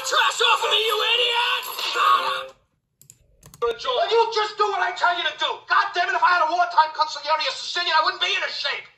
that trash off of me, you idiot! Well, you just do what I tell you to do. God damn it, if I had a wartime consigliere Sicilian, I wouldn't be in a shape.